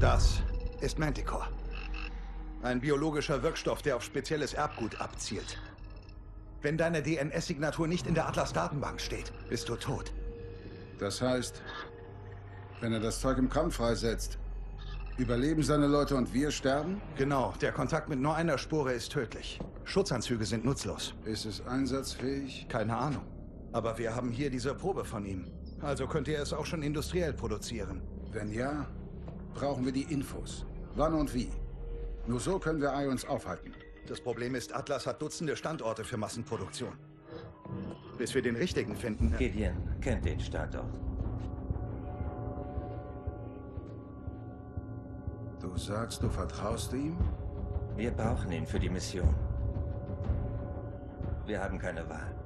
Das ist Manticore. Ein biologischer Wirkstoff, der auf spezielles Erbgut abzielt. Wenn deine DNS-Signatur nicht in der Atlas-Datenbank steht, bist du tot. Das heißt, wenn er das Zeug im Kampf freisetzt, überleben seine Leute und wir sterben? Genau, der Kontakt mit nur einer Spore ist tödlich. Schutzanzüge sind nutzlos. Ist es einsatzfähig? Keine Ahnung. Aber wir haben hier diese Probe von ihm. Also könnt ihr es auch schon industriell produzieren. Wenn ja, brauchen wir die Infos. Wann und wie. Nur so können wir Ions aufhalten. Das Problem ist, Atlas hat Dutzende Standorte für Massenproduktion. Bis wir den richtigen finden. Gideon kennt den Standort. Du sagst, du vertraust ihm? Wir brauchen ihn für die Mission. Wir haben keine Wahl.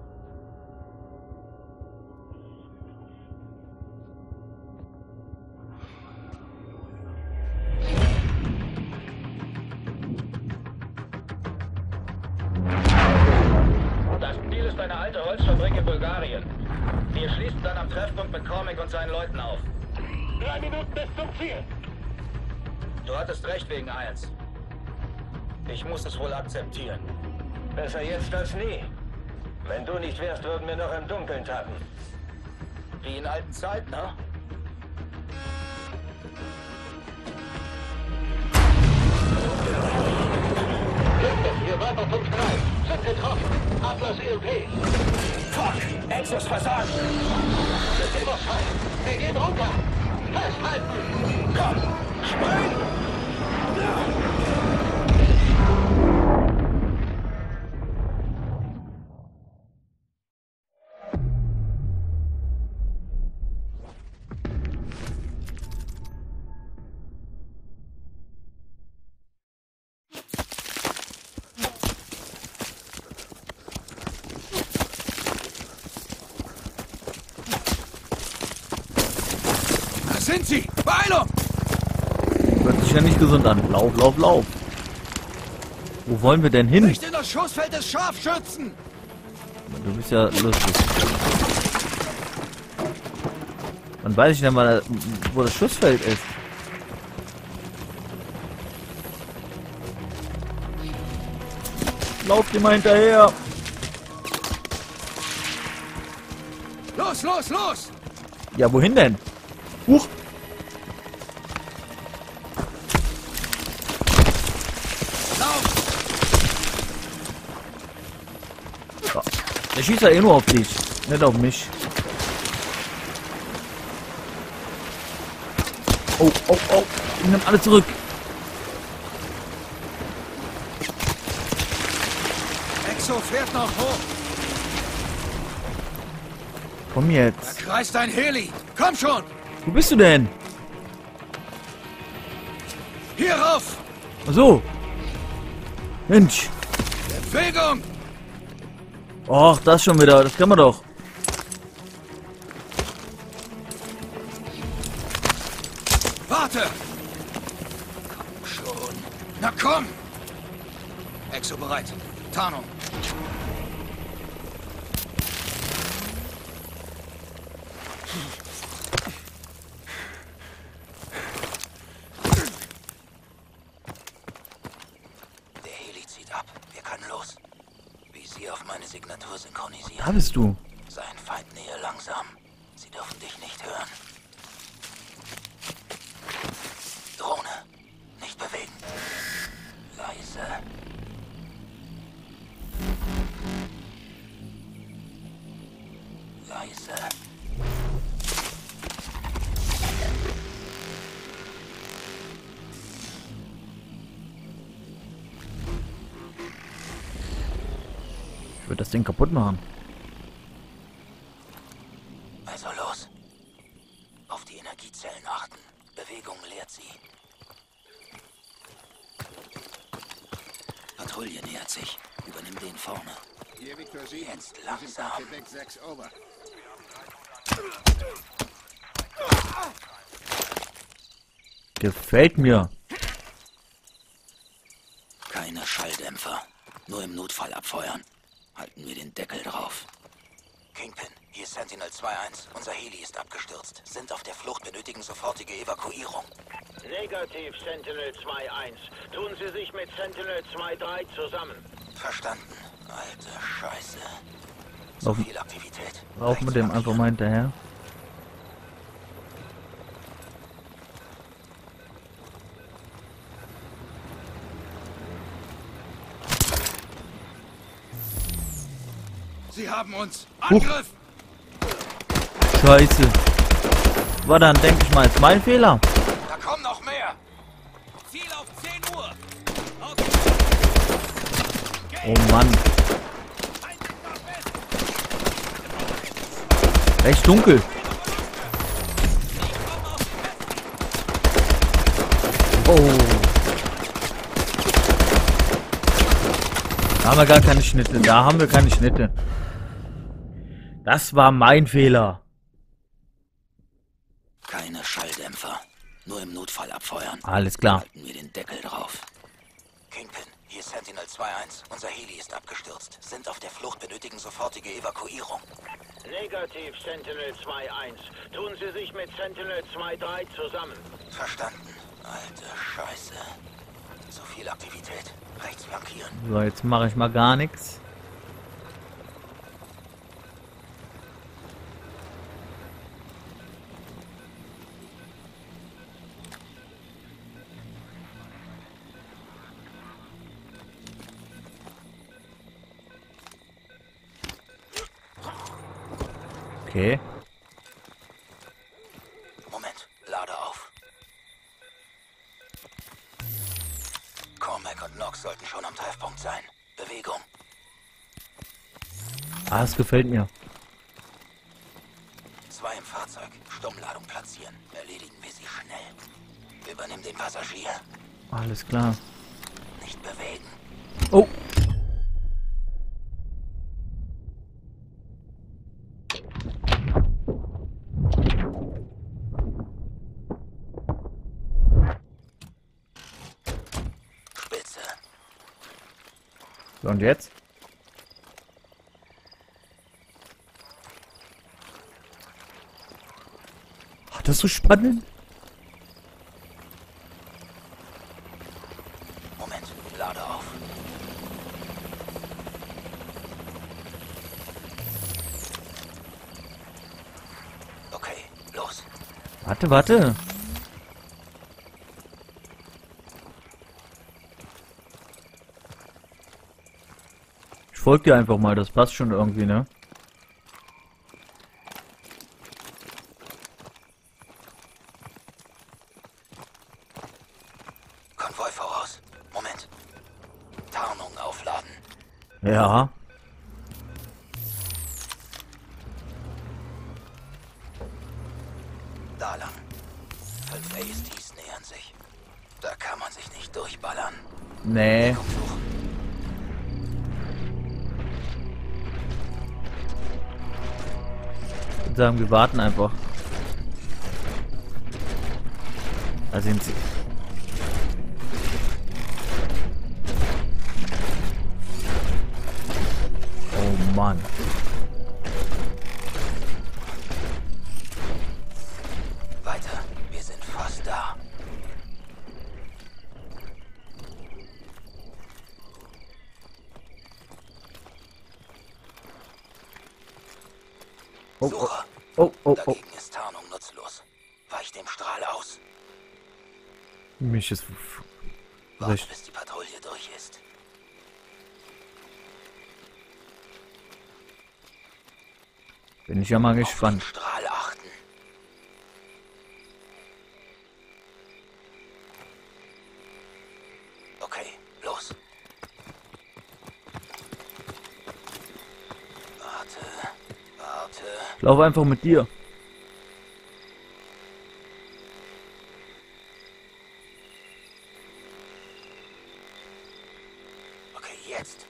Bulgarien. Wir schließen dann am Treffpunkt mit Cormick und seinen Leuten auf. Drei Minuten bis zum Ziel. Du hattest recht wegen eins. Ich muss es wohl akzeptieren. Besser jetzt als nie. Wenn du nicht wärst, würden wir noch im Dunkeln tappen. Wie in alten Zeiten, ne? Hier weiter 5-3. Sind getroffen. Atlas EMP. Fuck! Exos versagt! Systemaussfall. Wir gehen runter. Festhalten. Komm! Spring! Da sind sie! Beeilung! Hört sich ja nicht gesund an. Lauf, lauf, lauf. Wo wollen wir denn hin? Nicht in das Schussfeld des Scharfschützen! Du bist ja lustig. Man weiß nicht einmal, wo das Schussfeld ist. Lauft immer hinterher. Los, los, los! Ja, wohin denn? Lauf! Der schießt ja eh nur auf dich, nicht auf mich. Oh, oh, oh. Ich nimm alle zurück. Exo fährt noch hoch! Komm jetzt. Kreist ein Heli! Komm schon! Wo bist du denn? Hier rauf! Ach so. Mensch. Bewegung! Och, das schon wieder. Das kann man doch. Warte! Komm schon. Na komm! Exo bereit. Tarnung. Der Heli zieht ab. Wir können los. Visier auf meine Signatur synchronisieren. Da bist du. Sein Feind nähe langsam. Sie dürfen dich nicht hören. Würde das Ding kaputt machen. Also los. Auf die Energiezellen achten. Bewegung lehrt sie. Patrouille nähert sich. Übernimm den vorne. Hier Victor 7. Jetzt langsam. Quebec 6, over. Gefällt mir. Keine Schalldämpfer. Nur im Notfall abfeuern. Halten wir den Deckel drauf. Kingpin, hier ist Sentinel 2-1. Unser Heli ist abgestürzt. Sind auf der Flucht, benötigen sofortige Evakuierung. Negativ, Sentinel 2-1. Tun Sie sich mit Sentinel 2-3 zusammen. Verstanden. Alte Scheiße. So viel Aktivität. laufen wir dem einfach mal hinterher. Haben uns. Angriff! Scheiße. War dann, denke ich mal, ist mein Fehler. Da kommen noch mehr. Ziel auf 10 Uhr. Oh Mann. Recht dunkel. Oh. Da haben wir gar keine Schnitte. Da haben wir keine Schnitte. Das war mein Fehler. Keine Schalldämpfer. Nur im Notfall abfeuern. Alles klar. Halten wir den Deckel drauf. Kingpin, hier ist Sentinel 2-1. Unser Heli ist abgestürzt. Sind auf der Flucht, benötigen sofortige Evakuierung. Negativ, Sentinel 2-1. Tun Sie sich mit Sentinel 2-3 zusammen. Verstanden. Alte Scheiße. So viel Aktivität. Rechts flankieren. So, jetzt mache ich mal gar nichts. Okay. Moment, lade auf. Cormac und Nox sollten schon am Treffpunkt sein. Bewegung. Ah, das gefällt mir. Zwei im Fahrzeug. Stummladung platzieren. Erledigen wir sie schnell. Übernimm den Passagier. Alles klar. Nicht bewegen. Oh. Spitze. So, und jetzt? Ach, das ist so spannend. Moment, lade auf. Okay, los. Warte, warte. Folge dir einfach mal, das passt schon irgendwie, ne? Konvoi voraus. Moment. Tarnung aufladen. Ja. Da lang. Fünf ASTs nähern sich. Da kann man sich nicht durchballern. Nee. Würde sagen, wir warten einfach. Da sind sie. Oh Mann. Weiter. Wir sind fast da. Oh, oh, Suche. oh, oh, oh. Dagegen ist Tarnung nutzlos. Weich dem Strahl aus. Mich ist Warte, recht. bis die Patrouille durch ist. Bin ich ja mal gespannt. Strahl achten. Okay, los. Warte, laufe einfach mit dir. Okay, jetzt.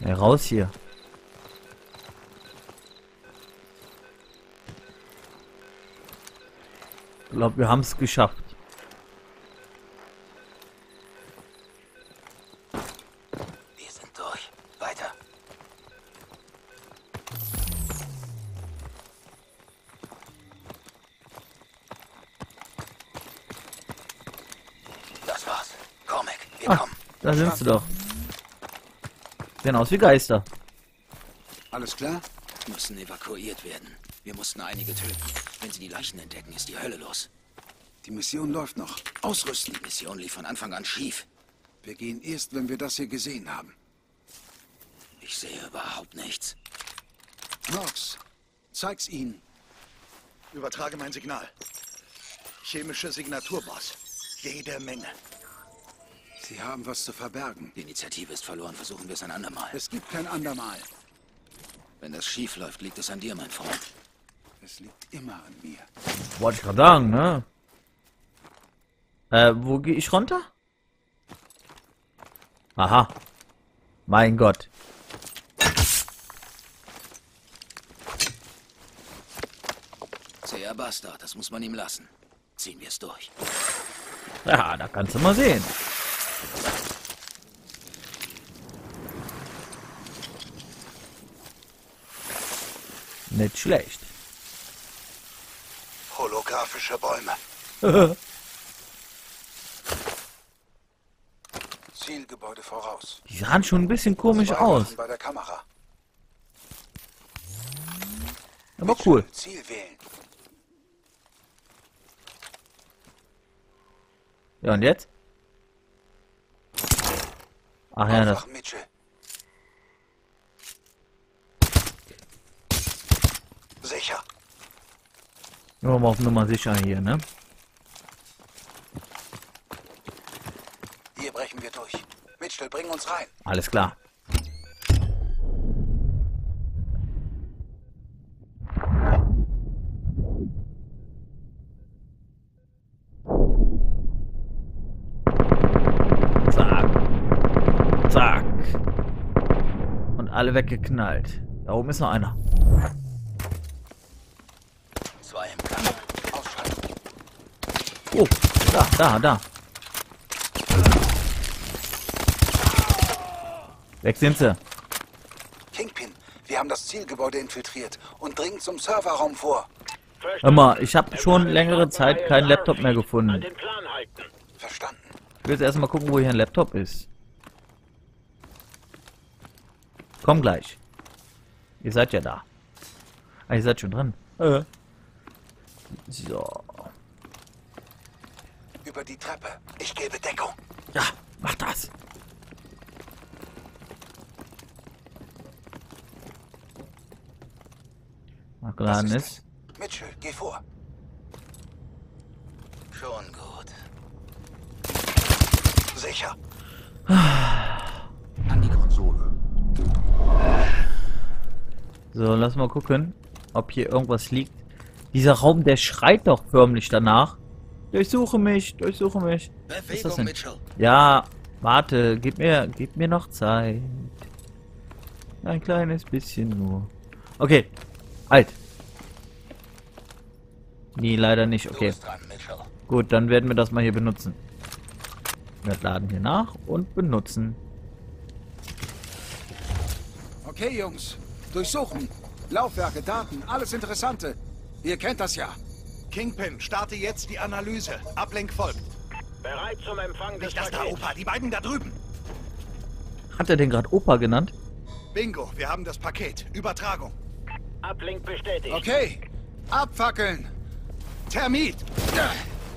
Ja, raus hier. Ich glaube, wir haben es geschafft. Sehen aus wie Geister. Alles klar? Müssen evakuiert werden. Wir mussten einige töten. Wenn sie die Leichen entdecken, ist die Hölle los. Die Mission läuft noch. Ausrüsten. Die Mission lief von Anfang an schief. Wir gehen erst, wenn wir das hier gesehen haben. Ich sehe überhaupt nichts. Nox, zeig's ihnen. Übertrage mein Signal. Chemische Signaturboss. Jede Menge. Sie haben was zu verbergen. Die Initiative ist verloren. Versuchen wir es ein andermal. Es gibt kein andermal. Wenn das schief läuft, liegt es an dir, mein Freund. Es liegt immer an mir. Wollte ich gerade sagen, ne? Äh, wo gehe ich runter? Aha. Mein Gott. Zäher Bastard, das muss man ihm lassen. Ziehen wir es durch. Ja, da kannst du mal sehen. Nicht schlecht. Holographische Bäume. Zielgebäude voraus. Die sahen schon ein bisschen komisch aus. Bei der Kamera. Aber cool. Ziel wählen. Ja, und jetzt? Ach ja, das. Mitchell. Sicher. Nur mal auf Nummer sicher hier, ne? Hier brechen wir durch. Mitchell, bring uns rein. Alles klar. Alle weggeknallt. Da oben ist noch einer. Zwei im. Ausschalten. Oh, da, da, da. Weg sind sie. Kingpin, wir haben das Zielgebäude infiltriert und dringen zum Serverraum vor. Hör mal, ich habe schon längere Zeit keinen Laptop mehr gefunden. Verstanden. Ich will jetzt erstmal gucken, wo hier ein Laptop ist. Komm gleich. Ihr seid ja da. Ah, ihr seid schon drin. Äh. So. Über die Treppe. Ich gebe Deckung. Ja, mach das. Nachgeladen Das ist. Mitchell, geh vor. Schon gut. Sicher. An die Konsole. So, lass mal gucken, ob hier irgendwas liegt. Dieser Raum, der schreit doch förmlich danach. Durchsuche mich, durchsuche mich. Was ist das Bewegung, denn? Mitchell. Ja, warte, gib mir, gib mir noch Zeit. Ein kleines bisschen nur. Okay, halt. Nee, leider nicht. Okay, dran, gut, dann werden wir das mal hier benutzen. Wir laden hier nach und benutzen. Okay, Jungs. Durchsuchen. Laufwerke, Daten, alles Interessante. Ihr kennt das ja. Kingpin, starte jetzt die Analyse. Ablenk folgt. Bereit zum Empfang des Nicht das da. Opa. Die beiden da drüben. Hat er den gerade Opa genannt? Bingo, wir haben das Paket. Übertragung. Ablink bestätigt. Okay. Abfackeln. Termit.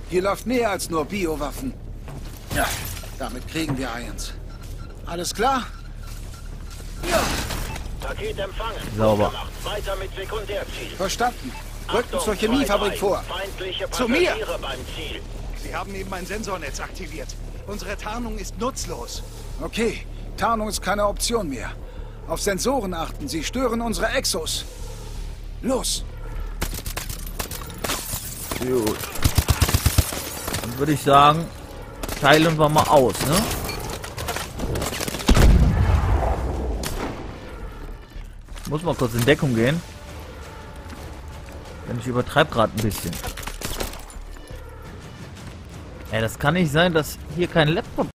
Hier läuft mehr als nur Biowaffen. Ja, damit kriegen wir eins. Alles klar? Paket empfangen. Sauber. Weiter mit Sekundärziel. Verstanden. Rückt Achtung, zur Chemiefabrik 2-3. vor. Feindliche Zu mir. Passagiere beim Ziel. Sie haben eben ein Sensornetz aktiviert. Unsere Tarnung ist nutzlos. Okay, Tarnung ist keine Option mehr. Auf Sensoren achten, sie stören unsere Exos. Los! Gut. Dann würde ich sagen, teilen wir mal aus, ne? Muss mal kurz in Deckung gehen. Denn ich übertreibe gerade ein bisschen. Ey, das kann nicht sein, dass hier kein Laptop